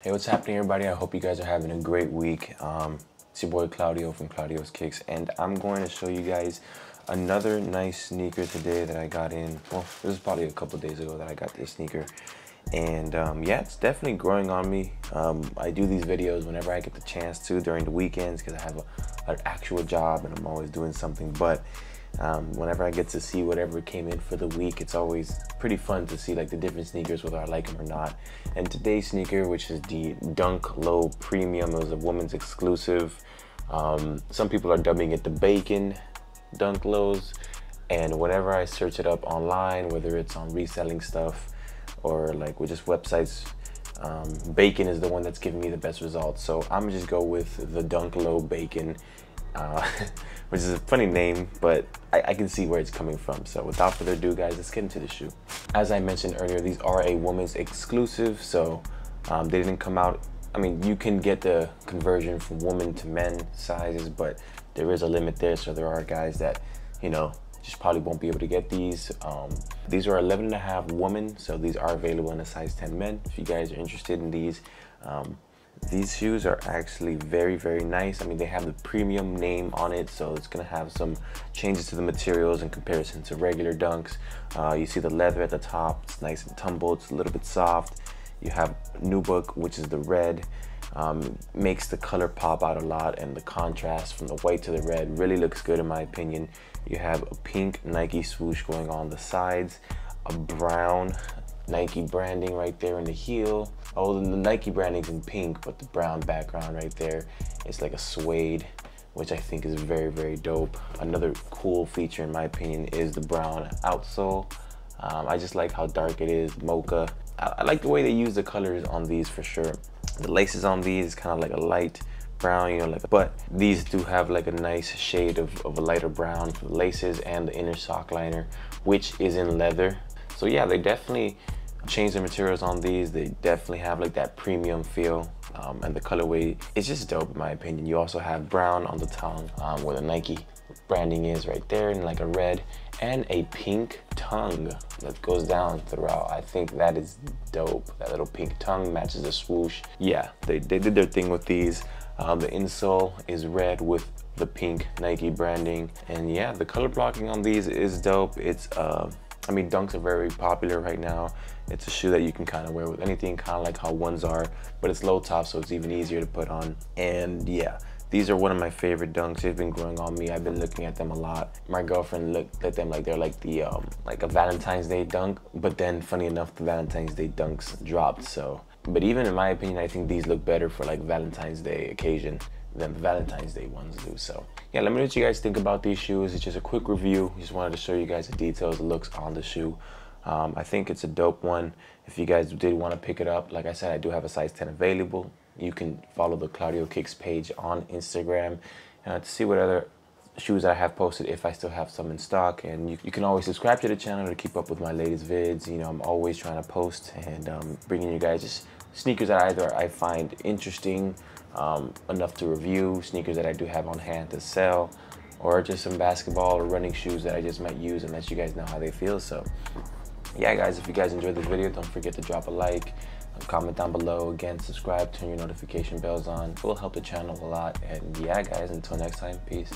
Hey, what's happening, everybody? I hope you guys are having a great week. Um, it's your boy Claudio from Claudio's Kicks, and I'm going to show you guys another nice sneaker today that I got in. Well, this is probably a couple days ago that I got this sneaker, and um, yeah, it's definitely growing on me. Um, I do these videos whenever I get the chance to during the weekends because I have a, an actual job and I'm always doing something, but um, whenever I get to see whatever came in for the week, it's always pretty fun to see like the different sneakers, whether I like them or not. And today's sneaker, which is the Dunk Low Premium, it was a woman's exclusive. Um, some people are dubbing it the Bacon Dunk Lows. And whenever I search it up online, whether it's on reselling stuff or like with just websites, um, bacon is the one that's giving me the best results. So I'm gonna just go with the Dunk Low Bacon uh, which is a funny name, but I, I, can see where it's coming from. So without further ado, guys, let's get into the shoe. As I mentioned earlier, these are a woman's exclusive, so um, they didn't come out. I mean, you can get the conversion from woman to men sizes, but there is a limit there. So there are guys that, you know, just probably won't be able to get these. Um, these are 11 and a half women, so these are available in a size 10 men. If you guys are interested in these, um, these shoes are actually very, very nice. I mean, they have the premium name on it, so it's gonna have some changes to the materials in comparison to regular dunks. Uh, you see the leather at the top, it's nice and tumbled, it's a little bit soft. You have Nubuck, which is the red, um, makes the color pop out a lot and the contrast from the white to the red really looks good in my opinion. You have a pink Nike swoosh going on the sides, a brown Nike branding right there in the heel. Oh, the Nike branding's in pink, but the brown background right there, it's like a suede, which I think is very, very dope. Another cool feature in my opinion is the brown outsole. Um, I just like how dark it is, mocha. I, I like the way they use the colors on these for sure. The laces on these kind of like a light brown, you know, like, but these do have like a nice shade of, of a lighter brown for the laces and the inner sock liner, which is in leather. So yeah, they definitely change the materials on these. They definitely have like that premium feel um, and the colorway is just dope in my opinion. You also have brown on the tongue um, where the Nike branding is right there and like a red and a pink tongue that goes down throughout. I think that is dope. That little pink tongue matches the swoosh. Yeah, they, they did their thing with these. Um, the insole is red with the pink Nike branding. And yeah, the color blocking on these is dope. It's uh, I mean, dunks are very popular right now. It's a shoe that you can kind of wear with anything, kind of like how ones are, but it's low top, so it's even easier to put on. And yeah, these are one of my favorite dunks. They've been growing on me. I've been looking at them a lot. My girlfriend looked at them like they're like the um, like a Valentine's Day dunk. But then, funny enough, the Valentine's Day dunks dropped. So, but even in my opinion, I think these look better for like Valentine's Day occasion than the Valentine's Day ones do. So yeah, let me know what you guys think about these shoes. It's just a quick review. Just wanted to show you guys the details, the looks on the shoe. Um, I think it's a dope one. If you guys did want to pick it up, like I said, I do have a size 10 available. You can follow the Claudio Kicks page on Instagram uh, to see what other shoes I have posted if I still have some in stock. And you, you, can always subscribe to the channel to keep up with my latest vids. You know, I'm always trying to post and um, bringing you guys just sneakers that either I find interesting um, enough to review, sneakers that I do have on hand to sell, or just some basketball or running shoes that I just might use and let you guys know how they feel. So yeah, guys, if you guys enjoyed this video, don't forget to drop a like, comment down below. Again, subscribe, turn your notification bells on. It will help the channel a lot. And yeah, guys, until next time, peace.